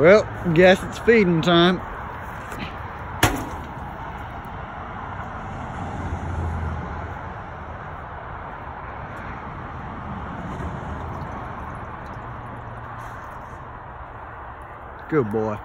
Well, guess it's feeding time. Good boy.